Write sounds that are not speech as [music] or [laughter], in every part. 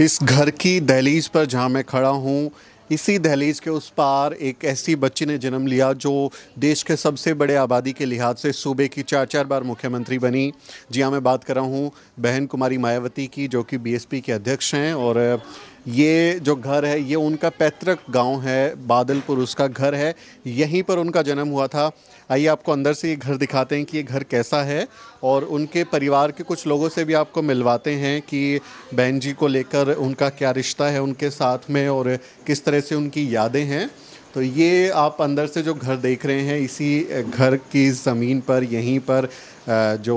इस घर की दहलीज पर जहाँ मैं खड़ा हूँ, इसी दहलीज के उस पार एक ऐसी बच्ची ने जन्म लिया जो देश के सबसे बड़े आबादी के लिहाज से सूबे की चार चार बार मुख्यमंत्री बनी। जी हाँ मैं बात कर रहा हूँ बहन कुमारी मायावती की, जो कि बीएसपी के अध्यक्ष हैं और ये जो घर है, ये उनका पैतृक गाँव है, बादलपुर उसका घर है। यहीं पर उनका जन्म हुआ था। आइए आपको अंदर से ये घर दिखाते हैं कि ये घर कैसा है और उनके परिवार के कुछ लोगों से भी आपको मिलवाते हैं कि बहन जी को लेकर उनका क्या रिश्ता है उनके साथ में और किस तरह से उनकी यादें हैं। तो ये आप अंदर से जो घर देख रहे हैं, इसी घर की ज़मीन पर, यहीं पर जो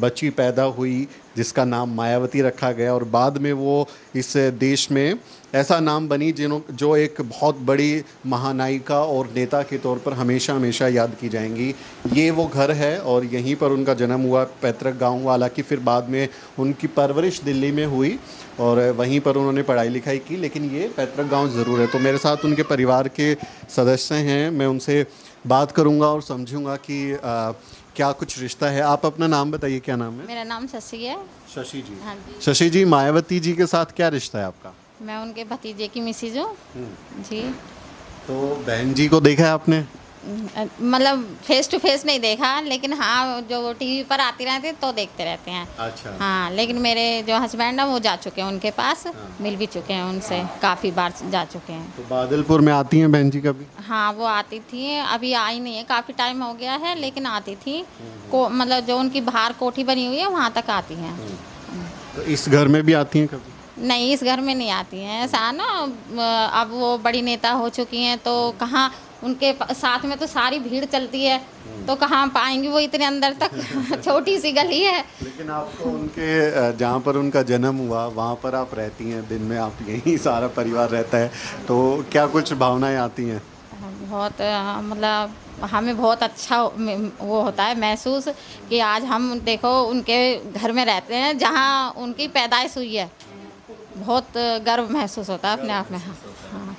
बच्ची पैदा हुई, जिसका नाम मायावती रखा गया, और बाद में वो इस देश में ऐसा नाम बनी जिन्हों जो एक बहुत बड़ी महानायिका और नेता के तौर पर हमेशा हमेशा याद की जाएँगी। ये वो घर है और यहीं पर उनका जन्म हुआ पैतृक गाँव। हालाँकि फिर बाद में उनकी परवरिश दिल्ली में हुई और वहीं पर उन्होंने पढ़ाई लिखाई की लेकिन ये पैतृक गाँव ज़रूर है। तो मेरे साथ उनके परिवार के सदस्य हैं। मैं उनसे बात करूँगा और समझूँगा कि आ, क्या कुछ रिश्ता है। आप अपना नाम बताइए क्या नाम है? मेरा नाम शशि है। शशि जी। हाँ जी। शशि जी मायावती जी के साथ क्या रिश्ता है आपका? मैं उनके भतीजे की मिसिज हूँ। हम्म। जी। तो बहन जी को देखा है आपने? मतलब फेस टू फेस नहीं देखा लेकिन हाँ जो टीवी पर आती रहती तो देखते रहते हैं। अच्छा। हाँ लेकिन मेरे जो हस्बैंड है वो जा चुके हैं उनके पास। हाँ। मिल भी चुके हैं उनसे हाँ। काफ़ी बार जा चुके हैं। तो बादलपुर में आती हैं बहन जी कभी? हाँ वो आती थी अभी आई नहीं है काफ़ी टाइम हो गया है लेकिन आती थी। को मतलब जो उनकी बाहर कोठी बनी हुई है वहाँ तक आती हैं। हम्म। तो इस घर में भी आती हैं कभी? नहीं इस घर में नहीं आती हैं। ऐसा ना अब वो बड़ी नेता हो चुकी हैं तो कहाँ उनके साथ में तो सारी भीड़ चलती है। तो कहाँ पाएँगे वो इतने अंदर तक? [laughs] छोटी सी गली है। लेकिन आपको उनके जहाँ पर उनका जन्म हुआ वहाँ पर आप रहती हैं दिन में आप यहीं सारा परिवार रहता है तो क्या कुछ भावनाएँ आती हैं? बहुत मतलब हमें बहुत अच्छा वो होता है महसूस कि आज हम देखो उनके घर में रहते हैं जहाँ उनकी पैदाइश हुई है। बहुत गर्व महसूस होता है अपने आप में। हाँ।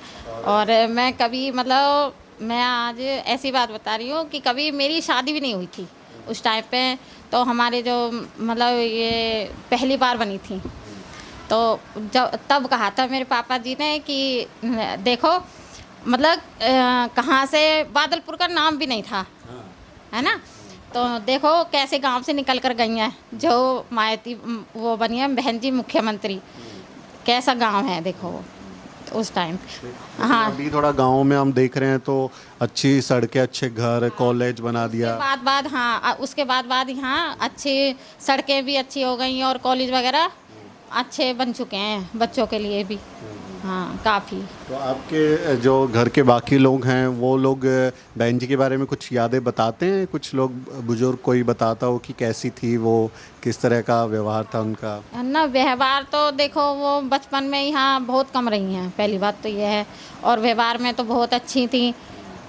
और मैं कभी मतलब मैं आज ऐसी बात बता रही हूँ कि कभी मेरी शादी भी नहीं हुई थी उस टाइम पे तो हमारे जो मतलब ये पहली बार बनी थी। तो जब तब कहा था मेरे पापा जी ने कि देखो मतलब कहाँ से बादलपुर का नाम भी नहीं था है। ना? तो देखो कैसे गाँव से निकल कर गई हैं जो मायाती वो बनी है बहन जी मुख्यमंत्री। कैसा गाँव है देखो वो उस टाइम हाँ। अभी थोड़ा गाँव में हम देख रहे हैं तो अच्छी सड़कें अच्छे घर कॉलेज बना दिया। बाद बाद हाँ उसके बाद बाद यहाँ अच्छी सड़कें भी अच्छी हो गई और कॉलेज वगैरह अच्छे बन चुके हैं बच्चों के लिए भी। हाँ काफ़ी। तो आपके जो घर के बाकी लोग हैं वो लोग बहन जी के बारे में कुछ यादें बताते हैं? कुछ लोग बुज़ुर्ग कोई बताता हो कि कैसी थी वो किस तरह का व्यवहार था उनका? ना व्यवहार तो देखो वो बचपन में यहाँ बहुत कम रही हैं। पहली बात तो ये है। और व्यवहार में तो बहुत अच्छी थी।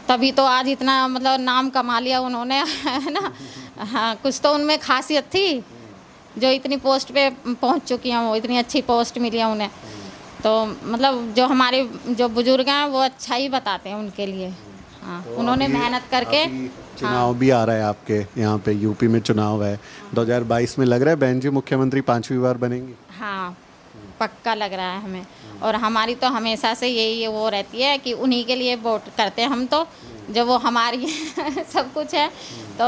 तभी तो आज इतना मतलब नाम कमा लिया उन्होंने [laughs] है ना? हाँ कुछ तो उनमें खासियत थी। जो इतनी पोस्ट पे पहुँच चुकी हैं वो इतनी अच्छी पोस्ट मिली है उन्हें। तो मतलब जो हमारे जो बुज़ुर्ग हैं वो अच्छा ही बताते हैं उनके लिए। हाँ तो उन्होंने मेहनत करके चुनाव हाँ, भी आ रहा है आपके यहाँ पे यूपी में चुनाव है। 2022 में लग रहा है बहन जी मुख्यमंत्री पांचवी बार बनेंगी? हाँ। पक्का लग रहा है हमें। और हमारी तो हमेशा से यही वो रहती है कि उन्हीं के लिए वोट करते हैं हम तो जब वो हमारी [laughs] सब कुछ है तो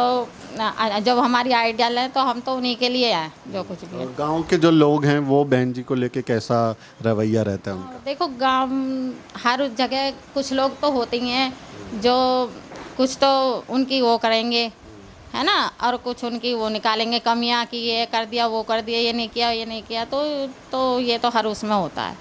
जब हमारी आइडियल है तो हम तो उन्हीं के लिए हैं जो कुछ भी गाँव के जो लोग हैं वो बहन जी को लेके कैसा रवैया रहता है उनका? देखो गाँव हर जगह कुछ लोग तो होते ही हैं जो कुछ तो उनकी वो करेंगे है ना? और कुछ उनकी वो निकालेंगे कमियाँ कि ये कर दिया वो कर दिया ये नहीं किया ये नहीं किया तो तो ये तो हर उसमें होता है।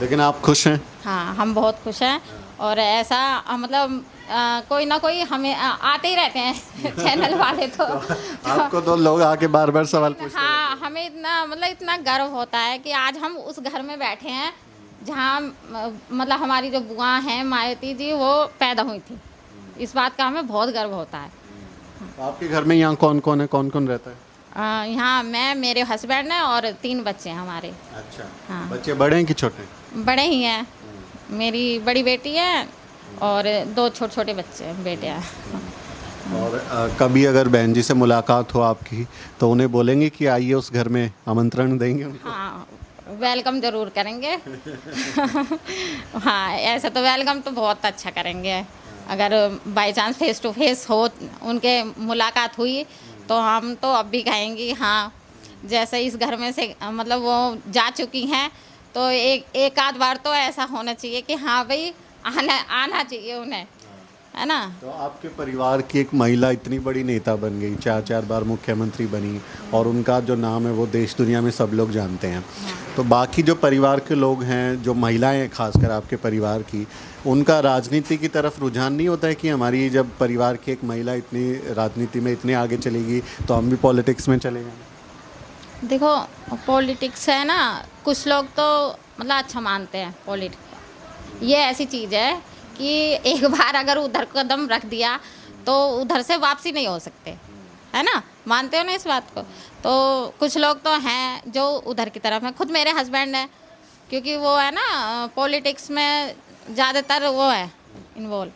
लेकिन आप खुश हैं? हाँ हम बहुत खुश हैं। और ऐसा मतलब आ, कोई ना कोई हमें आ, आते ही रहते हैं [laughs] चैनल वाले तो, तो [laughs] आपको तो लोग आके बार बार सवाल पूछते हाँ। हमें इतना मतलब इतना गर्व होता है कि आज हम उस घर में बैठे हैं जहाँ मतलब हमारी जो बुआ हैं मायती जी वो पैदा हुई थी। इस बात का हमें बहुत गर्व होता है। तो आपके घर में यहाँ कौन कौन है कौन कौन रहता है? यहाँ मैं मेरे हस्बैंड हैं और तीन बच्चे हैं हमारे। अच्छा। हाँ। बच्चे बड़े हैं कि छोटे? बड़े ही हैं। मेरी बड़ी बेटी है और दो छोटे छोटे बच्चे बेटे हैं। और आ, कभी अगर बहन जी से मुलाकात हो आपकी तो उन्हें बोलेंगे कि आइए उस घर में आमंत्रण देंगे उनको? हाँ वेलकम ज़रूर करेंगे। [laughs] हाँ ऐसा तो वेलकम तो बहुत अच्छा करेंगे। अगर by chance face to face हो, उनके मुलाकात हुई तो हम तो अब भी कहेंगे हाँ जैसे इस घर में से मतलब वो जा चुकी हैं तो एक एक आध बार तो ऐसा होना चाहिए कि हाँ भाई, आना आना चाहिए उन्हें। है ना? तो आपके परिवार की एक महिला इतनी बड़ी नेता बन गई चार चार बार मुख्यमंत्री बनी और उनका जो नाम है वो देश दुनिया में सब लोग जानते हैं। तो बाकी जो परिवार के लोग हैं जो महिलाएँ हैं खासकर आपके परिवार की उनका राजनीति की तरफ़ रुझान नहीं होता है कि हमारी जब परिवार की एक महिला इतनी राजनीति में इतने आगे चलेगी तो हम भी पॉलिटिक्स में चले जाएँगे देखो पॉलिटिक्स है ना कुछ लोग तो मतलब अच्छा मानते हैं पॉलिटिक्स। ये ऐसी चीज़ है कि एक बार अगर उधर कदम रख दिया तो उधर से वापसी नहीं हो सकते। है ना? मानते हो ना इस बात को? तो कुछ लोग तो हैं जो उधर की तरफ़ हैं। खुद मेरे हस्बैंड हैं क्योंकि वो है ना पॉलिटिक्स में ज़्यादातर वो है इन्वॉल्व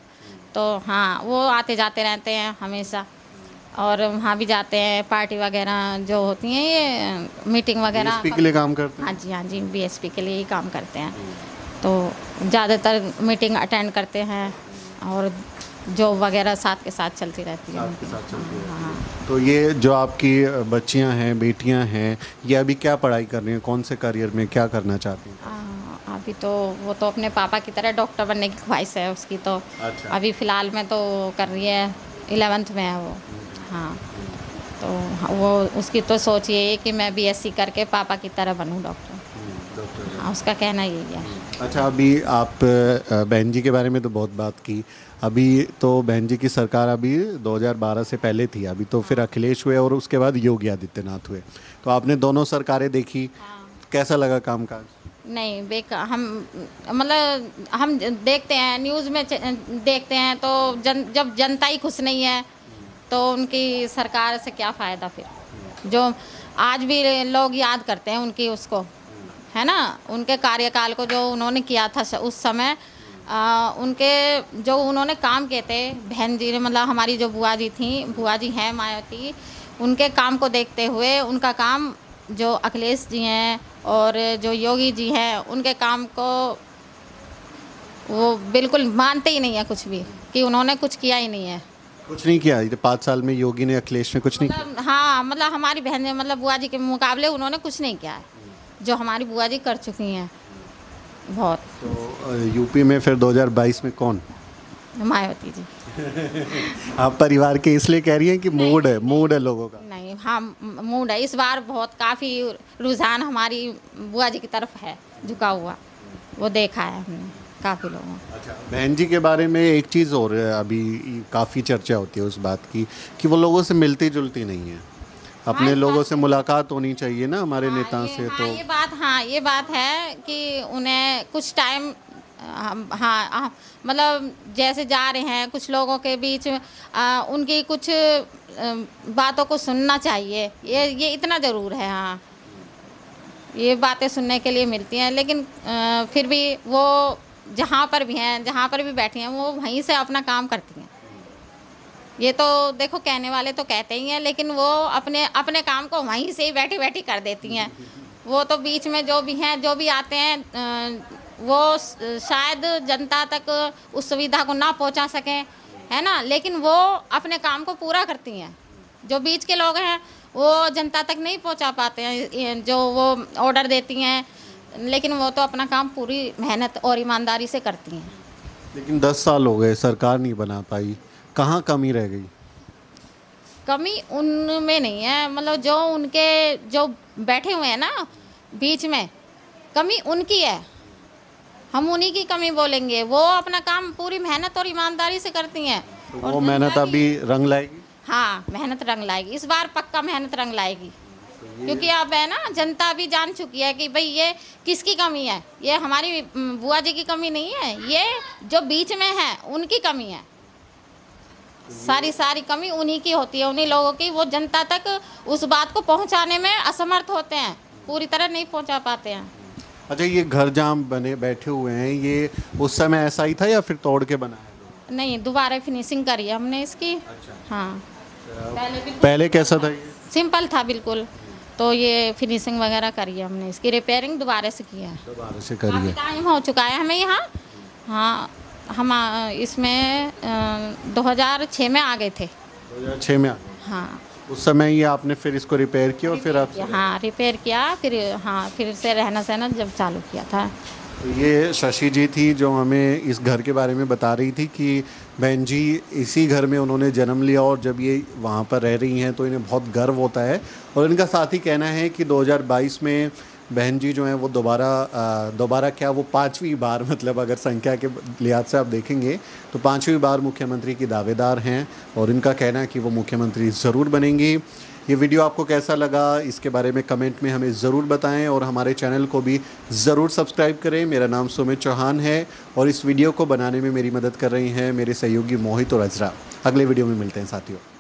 तो हाँ वो आते जाते रहते हैं हमेशा। और वहाँ भी जाते हैं पार्टी वगैरह जो होती हैं ये मीटिंग वगैरह। के लिए काम करते हैं? हाँ जी हाँ जी बीएसपी के लिए ही काम करते हैं। तो ज़्यादातर मीटिंग अटेंड करते हैं और जॉब वगैरह साथ के साथ चलती रहती है साथ के साथ चलती है। हाँ। तो ये जो आपकी बच्चियाँ हैं बेटियाँ हैं ये अभी क्या पढ़ाई कर रही हैं? कौन से करियर में क्या करना चाहती हैं? अभी तो वो तो अपने पापा की तरह डॉक्टर बनने की ख्वाहिश है उसकी तो। अच्छा। अभी फ़िलहाल में तो कर रही है इलेवेंथ में है वो। हाँ। तो वो उसकी तो सोच ये है कि मैं बीएससी करके पापा की तरह बनूँ डॉक्टर। हाँ उसका कहना यही है। अच्छा अभी आप बहन जी के बारे में तो बहुत बात की। अभी तो बहन जी की सरकार अभी 2012 से पहले थी अभी तो फिर अखिलेश हुए और उसके बाद योगी आदित्यनाथ हुए। तो आपने दोनों सरकारें देखी कैसा लगा कामकाज? नहीं बेकार हम मतलब हम देखते हैं न्यूज़ में देखते हैं तो जन जब जनता ही खुश नहीं है तो उनकी सरकार से क्या फ़ायदा फिर? जो आज भी लोग याद करते हैं उनकी उसको। है ना? उनके कार्यकाल को जो उन्होंने किया था उस समय आ, उनके जो उन्होंने काम किए थे बहन जी ने मतलब हमारी जो बुआ जी थी बुआ जी हैं मायावती उनके काम को देखते हुए उनका काम जो अखिलेश जी हैं और जो योगी जी हैं उनके काम को वो बिल्कुल मानते ही नहीं है कुछ भी कि उन्होंने कुछ किया ही नहीं है। कुछ नहीं किया ये पाँच साल में योगी ने अखिलेश ने कुछ मतलब, नहीं किया? मतलब हाँ मतलब हमारी बहन ने मतलब बुआ जी के मुकाबले उन्होंने कुछ नहीं किया है। जो हमारी बुआ जी कर चुकी हैं। बहुत। तो यूपी में फिर 2022 में कौन? मायावती जी। [laughs] आप परिवार के इसलिए कह रही हैं कि मूड है मूड है लोगों का। नहीं हाँ मूड है। इस बार बहुत काफ़ी रुझान हमारी बुआ जी की तरफ़ है झुका हुआ। वो देखा है हमने काफ़ी लोगों। अच्छा बहन जी के बारे में एक चीज़ और अभी काफ़ी चर्चा होती है उस बात की कि वो लोगों से मिलती जुलती नहीं है। अपने लोगों से मुलाकात होनी चाहिए ना हमारे हाँ, नेताओं से हाँ, तो। ये बात हाँ ये बात है कि उन्हें कुछ टाइम हाँ हाँ, मतलब जैसे जा रहे हैं कुछ लोगों के बीच आ, उनकी कुछ बातों को सुनना चाहिए। ये ये इतना ज़रूर है हाँ। ये बातें सुनने के लिए मिलती हैं लेकिन अ, फिर भी वो जहाँ पर भी हैं जहाँ पर भी बैठी हैं वो वहीं से अपना काम करती हैं। ये तो देखो, कहने वाले तो कहते ही हैं, लेकिन वो अपने अपने काम को वहीं से ही बैठी बैठी कर देती हैं। वो तो बीच में जो भी हैं, जो भी आते हैं वो शायद जनता तक उस सुविधा को ना पहुँचा सकें, है ना? लेकिन वो अपने काम को पूरा करती हैं। जो बीच के लोग हैं, वो जनता तक नहीं पहुँचा पाते हैं जो वो ऑर्डर देती हैं, लेकिन वो तो अपना काम पूरी मेहनत और ईमानदारी से करती हैं। लेकिन दस साल हो गए, सरकार नहीं बना पाई। कहाँ कमी रह गई? कमी उनमें नहीं है मतलब जो उनके जो बैठे हुए हैं ना बीच में कमी उनकी है। हम उन्हीं की कमी बोलेंगे। वो अपना काम पूरी मेहनत और ईमानदारी से करती हैं। तो वो मेहनत अभी रंग लाएगी? हाँ मेहनत रंग लाएगी। इस बार पक्का मेहनत रंग लाएगी। क्योंकि अब है ना जनता भी जान चुकी है कि भाई ये किसकी कमी है? ये हमारी बुआ जी की कमी नहीं है। ये जो बीच में है उनकी कमी है। सारी सारी कमी उन्हीं की होती है उन्हीं लोगों की। वो जनता तक उस बात को पहुँचाने में असमर्थ होते हैं पूरी तरह नहीं पहुँचा पाते हैं। अच्छा ये घर जहाँ बने बैठे हुए हैं ये उस समय ऐसा ही था या फिर तोड़ के बनाया? है? नहीं दोबारा फिनिशिंग करी है हमने इसकी। अच्छा। हाँ। पहले पहले कैसा था ये? सिंपल था बिल्कुल। तो ये फिनिशिंग वगैरह करी है हमने इसकी। रिपेयरिंग दोबारा से की है। दोबारा से काफ़ी करिए टाइम हो चुका है हमें यहाँ। हाँ हम इसमें दो हज़ार छः में आ गए थे। दो हज़ार छः में हाँ। उस समय ये आपने फिर इसको रिपेयर किया और फिर आप हाँ रिपेयर किया फिर हाँ फिर से रहना सहना जब चालू किया था। ये शशि जी थी जो हमें इस घर के बारे में बता रही थी कि बहन जी इसी घर में उन्होंने जन्म लिया और जब ये वहाँ पर रह रही हैं तो इन्हें बहुत गर्व होता है। और इनका साथ ही कहना है कि 2022 में बहन जी जो हैं, वो दोबारा दोबारा क्या वो पांचवी बार मतलब अगर संख्या के लिहाज से आप देखेंगे तो पांचवी बार मुख्यमंत्री की दावेदार हैं और इनका कहना है कि वो मुख्यमंत्री ज़रूर बनेंगी। ये वीडियो आपको कैसा लगा, इसके बारे में कमेंट में हमें ज़रूर बताएँ और हमारे चैनल को भी ज़रूर सब्सक्राइब करें। मेरा नाम सुमित चौहान है और इस वीडियो को बनाने में मेरी मदद कर रही हैं मेरे सहयोगी मोहित और अजरा। अगले वीडियो में मिलते हैं साथियों।